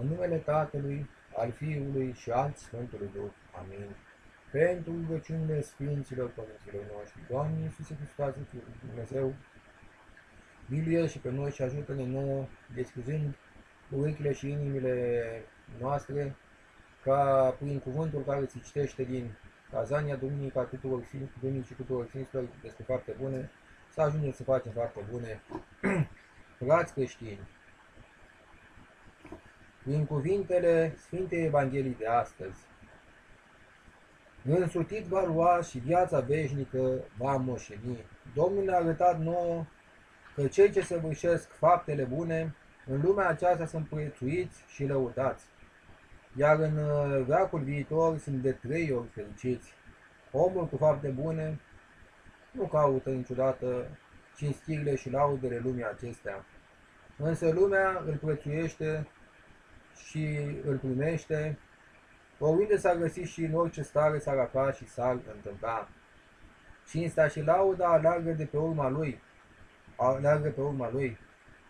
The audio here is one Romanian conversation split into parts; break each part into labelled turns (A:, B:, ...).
A: în numele Tatălui, al Fiului și al Sfântului Duh. Amin. Pentru rugăciunile Sfinților Părinților noștri, Doamne Iisuse Hristos, Fiul lui Dumnezeu, Biblie și pe noi și ajută-ne nouă, deschizând urechile și inimile noastre, ca prin cuvântul care se citește din Cazania Duminica tuturor Sfinți, Duminicii tuturor Sfinților despre foarte bune, să ajungem să facem foarte bune. Frați creștini, prin cuvintele Sfintei Evangheliei de astăzi, Însutit va lua și viața veșnică va moșeni. Domnul ne-a arătat nouă că cei ce săvârșesc faptele bune în lumea aceasta sunt prețuiți și lăudați, iar în uh, veacul viitor sunt de trei ori fericiți. Omul cu fapte bune nu caută niciodată cinstirile și laudele lumii acestea, însă lumea îl prețuiește și îl primește, oriunde s-a găsit și în orice stare s-ar afla și s-ar întâmpla. Cinstea și lauda alargă de pe urma lui, alargă pe urma lui,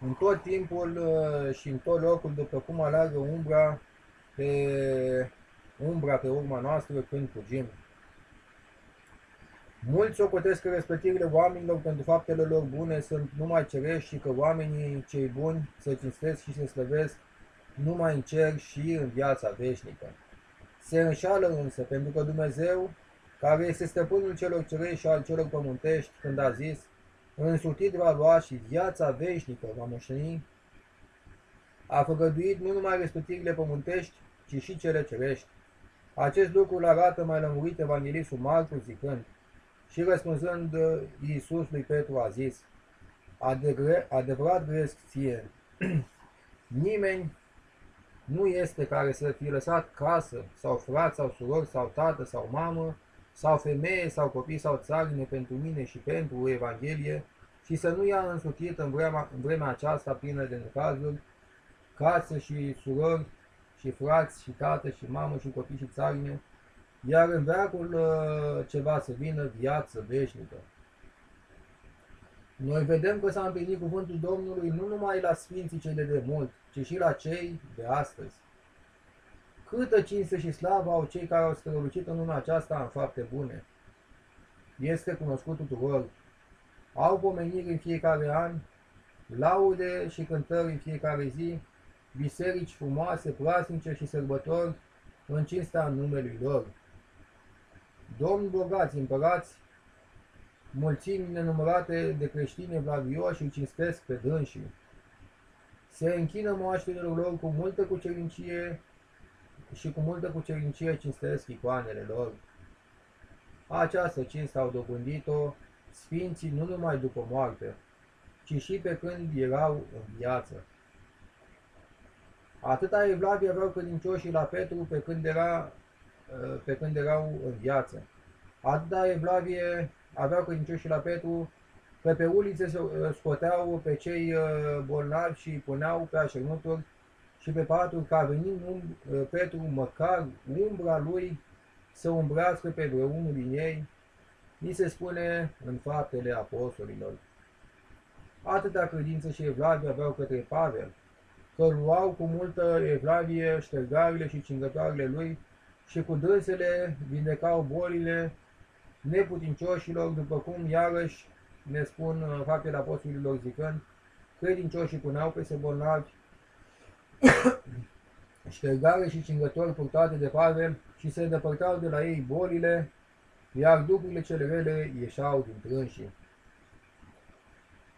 A: în tot timpul uh, și în tot locul, după cum alargă umbra pe, umbra pe urma noastră când fugim. Mulți socotesc că respectivele oamenilor pentru faptele lor bune sunt numai cerești și că oamenii cei buni se cinstesc și se slăvesc numai în cer și în viața veșnică. Se înșală însă, pentru că Dumnezeu, care este stăpânul celor cerești și al celor pământești, când a zis, însutit va lua și viața veșnică va moșteni, a făgăduit nu numai respectivele pământești, ci și cele cerești. Acest lucru îl arată mai lămurit Evanghelistul Marcu zicând, și răspunzând Iisus lui Petru a zis, adevărat gresc ție, nimeni nu este care să fie lăsat casă, sau frat, sau surori, sau tată, sau mamă, sau femeie, sau copii, sau țarine pentru mine și pentru Evanghelie, și să nu ia însutit în vremea, în vremea aceasta plină de necazuri, casă și surori, și frați, și tată, și mamă, și copii, și țarine, iar în veacul uh, ce va să vină viață veșnică. Noi vedem că s-a împlinit cuvântul Domnului nu numai la sfinții cei de demult, ci și la cei de astăzi. Câtă cinste și slavă au cei care au strălucit în lumea aceasta în fapte bune. Este cunoscut tuturor. Au pomeniri în fiecare an, laude și cântări în fiecare zi, biserici frumoase, praznice și sărbători în cinstea numelui lor. Domni bogați, împărați, mulțimi nenumărate de creștini evlavioși îi cinstesc pe dânsii. Se închină moaștelor lor cu multă cucerincie și cu multă cucerincie cinstesc icoanele lor. Această cinstă au dobândit-o sfinții nu numai după moarte, ci și pe când erau în viață. Atâta evlavie aveau credincioșii la Petru pe când, era, pe când erau în viață. Atâta evlavie aveau credincioșii la Petru că pe ulițe scoteau pe cei uh, bolnavi și îi puneau pe așernuturi și pe patru ca venind um, Petru măcar umbra lui să umbrească pe vreunul din ei, ni se spune în faptele apostolilor. Atâta credință și evlavie aveau către Pavel, că luau cu multă evlavie ștergarile și cingătoarele lui și cu dânsele vindecau bolile neputincioșilor, după cum iarăși ne spun uh, faptele apostolilor zicând, credincioșii puneau peste bolnavi ștergare și cingători purtate de Pavel și se îndepărtau de la ei bolile, iar duhurile cele rele ieșau din trânșii.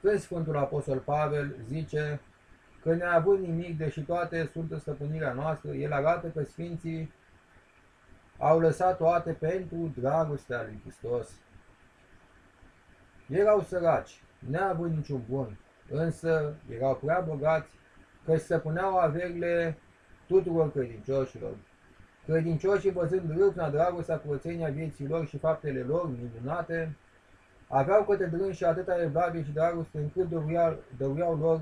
A: Când Sfântul Apostol Pavel zice că neavând nimic, deși toate sunt în stăpânirea noastră, el arată că Sfinții au lăsat toate pentru dragostea lui Hristos. Erau săraci, neavând niciun bun, însă erau prea bogați că se puneau averile tuturor credincioșilor. Credincioșii, văzând râpna, dragostea, curățenia vieții lor și faptele lor minunate, aveau către drâns și atâta evlavie și dragoste încât dăruiau, dăruiau lor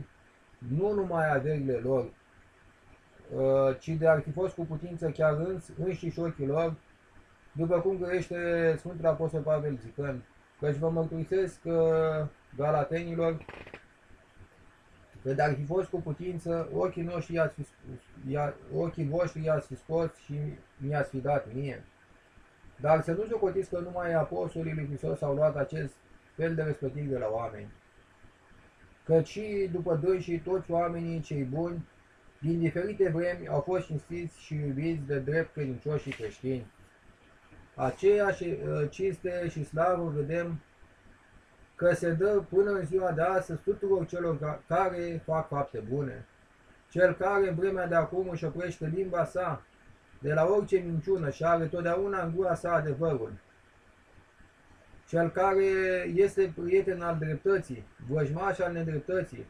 A: nu numai averile lor, Uh, ci de ar fi fost cu putință chiar îns, înșiși ochii lor, după cum gărește Sfântul Apostol Pavel zicând, căci vă mărturisesc uh, galatenilor că de ar fi fost cu putință, ochii noștri i-ați fi, i-a, ochii voștri i-ați fi scos și mi-ați fi dat mie. Dar să nu socotiți că numai apostolii lui Hristos au luat acest fel de respectiv de la oameni. Căci și după doi și toți oamenii cei buni din diferite vremi au fost cinstiți și iubiți de drept credincioși și creștini. Aceeași uh, cinste și slavă vedem că se dă până în ziua de astăzi tuturor celor care fac fapte bune. Cel care în vremea de acum își oprește limba sa de la orice minciună și are totdeauna în gura sa adevărul. Cel care este prieten al dreptății, vrăjmaș al nedreptății,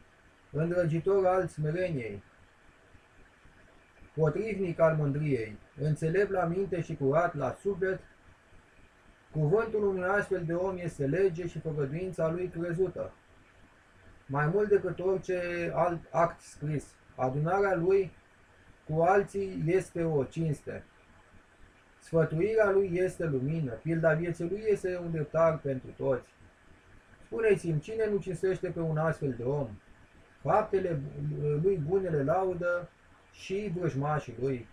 A: îndrăgitor al smereniei, potrivnic al mândriei, înțelept la minte și curat la suflet, cuvântul unui astfel de om este lege și făgăduința lui crezută. Mai mult decât orice alt act scris, adunarea lui cu alții este o cinste. Sfătuirea lui este lumină, pilda vieții lui este un dreptar pentru toți. Spuneți-mi, cine nu cinstește pe un astfel de om? Faptele lui bunele laudă și vrăjmașii lui.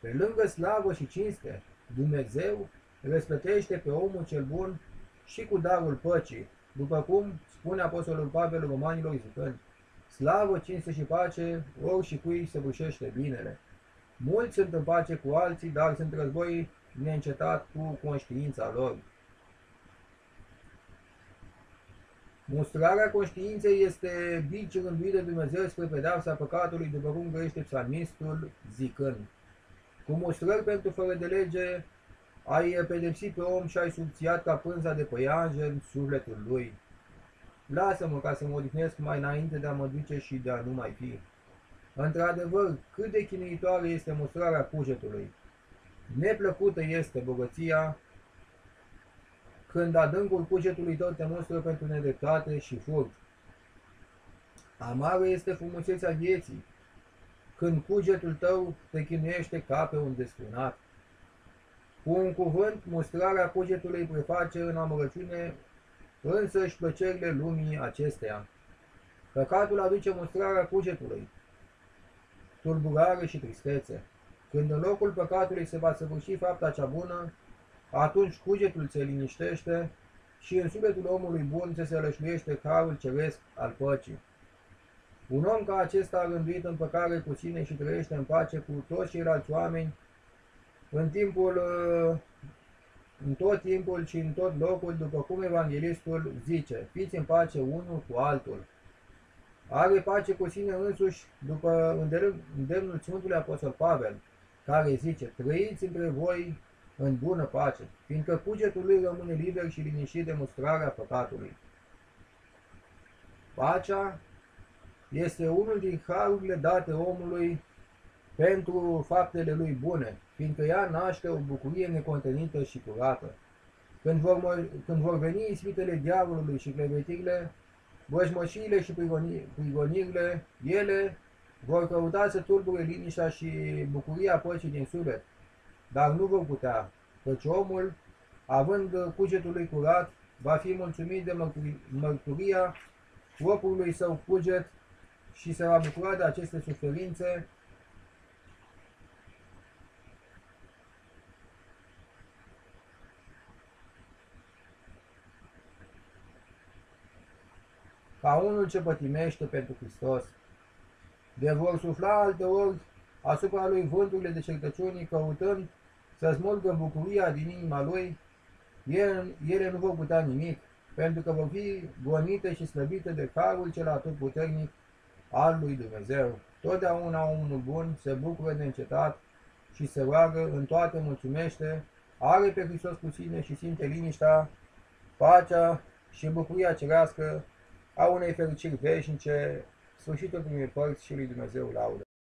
A: Pe lângă slavă și cinste, Dumnezeu răsplătește pe omul cel bun și cu darul păcii, după cum spune Apostolul Pavel Romanilor zicând, Slavă, cinste și pace, ori și cui se bușește binele. Mulți sunt în pace cu alții, dar sunt război neîncetat cu conștiința lor. Mustrarea conștiinței este bici rânduit de Dumnezeu spre pedeapsa păcatului, după cum găsește psalmistul zicând. Cu mustrări pentru fără de lege ai pedepsit pe om și ai subțiat ca pânza de păianjen sufletul lui. Lasă-mă ca să mă odihnesc mai înainte de a mă duce și de a nu mai fi. Într-adevăr, cât de chinuitoare este mustrarea cugetului. Neplăcută este bogăția când adâncul cugetului tău te mustră pentru nedreptate și furt. Amară este frumusețea vieții, când cugetul tău te chinuiește ca pe un desfrânat. Cu un cuvânt, mustrarea cugetului preface în amărăciune însăși plăcerile lumii acesteia. Păcatul aduce mustrarea cugetului, tulburare și tristețe. Când în locul păcatului se va săvârși fapta cea bună, atunci cugetul se liniștește și în sufletul omului bun se sălășluiește carul ceresc al păcii. Un om ca acesta a rânduit în păcare cu sine și trăiește în pace cu toți ceilalți oameni, în timpul, în tot timpul și în tot locul, după cum evanghelistul zice, fiți în pace unul cu altul. Are pace cu sine însuși după îndemnul Sfântului Apostol Pavel, care zice, trăiți între voi în bună pace, fiindcă cugetul lui rămâne liber și liniștit de mustrarea păcatului. Pacea este unul din harurile date omului pentru faptele lui bune, fiindcă ea naște o bucurie necontenită și curată. Când vor, când vor veni ispitele diavolului și clevetirile, vrăjmășiile și prigonirile, ele vor căuta să tulbure liniștea și bucuria păcii din suflet, dar nu vor putea, căci omul, având cugetul lui curat, va fi mulțumit de mărturia propriului său cuget și se va bucura de aceste suferințe ca unul ce pătimește pentru Hristos. De vor sufla alte ori asupra lui vânturile de cercăciunii, căutând să smulgă bucuria din inima lui, ele, ele nu vor putea nimic, pentru că vor fi gonite și slăbite de carul cel atât puternic al lui Dumnezeu. Totdeauna omul bun se bucură de încetat și se roagă, în toate mulțumește, are pe Hristos cu sine și simte liniștea, pacea și bucuria cerească a unei fericiri veșnice, sfârșitul primei părți și lui Dumnezeu laudă.